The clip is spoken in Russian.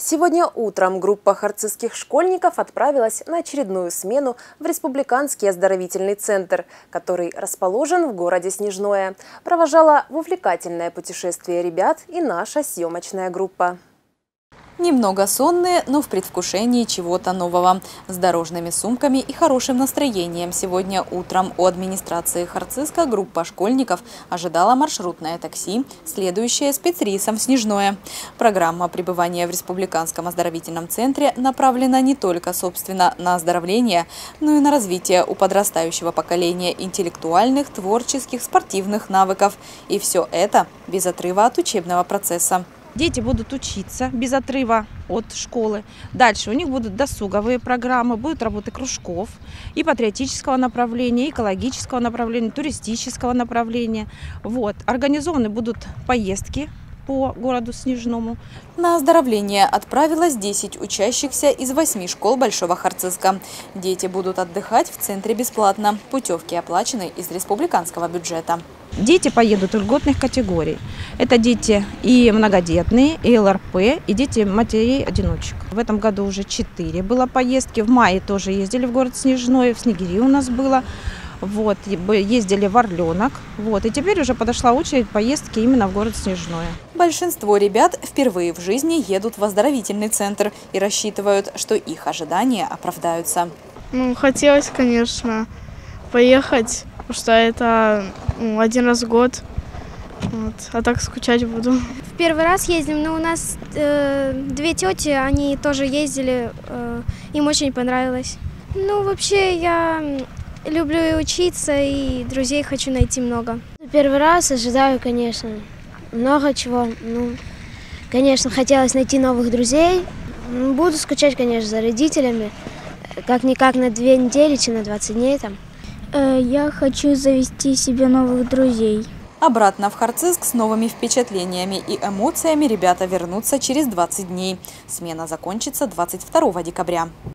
Сегодня утром группа харцизских школьников отправилась на очередную смену в Республиканский оздоровительный центр, который расположен в городе Снежное. Провожала в увлекательное путешествие ребят и наша съемочная группа. Немного сонные, но в предвкушении чего-то нового. С дорожными сумками и хорошим настроением сегодня утром у администрации Харциска группа школьников ожидала маршрутное такси, следующее спецрейсом в Снежное. Программа пребывания в Республиканском оздоровительном центре направлена не только, собственно, на оздоровление, но и на развитие у подрастающего поколения интеллектуальных, творческих, спортивных навыков. И все это без отрыва от учебного процесса. Дети будут учиться без отрыва от школы. Дальше у них будут досуговые программы, будут работы кружков и патриотического направления, и экологического направления, туристического направления. Вот. Организованы будут поездки по городу Снежному. На оздоровление отправилось 10 учащихся из 8 школ Большого Харциска. Дети будут отдыхать в центре бесплатно. Путевки оплачены из республиканского бюджета. Дети поедут льготных категорий. Это дети и многодетные, и ЛРП, и дети матерей-одиночек. В этом году уже 4 было поездки. В мае тоже ездили в город Снежной, в Снегири у нас было. Вот, ездили в Орленок. Вот, и теперь уже подошла очередь поездки именно в город Снежное. Большинство ребят впервые в жизни едут в оздоровительный центр и рассчитывают, что их ожидания оправдаются. Ну, хотелось, конечно, поехать, потому что это ну, один раз в год. Вот. А так скучать буду. В первый раз ездим, но у нас э, две тети, они тоже ездили, э, им очень понравилось. Ну, вообще, я люблю и учиться, и друзей хочу найти много. Первый раз ожидаю, конечно, много чего. Ну, конечно, хотелось найти новых друзей. Буду скучать, конечно, за родителями. Как-никак на две недели, чем на 20 дней там. Э, я хочу завести себе новых друзей. Обратно в Харциск с новыми впечатлениями и эмоциями ребята вернутся через 20 дней. Смена закончится 22 декабря.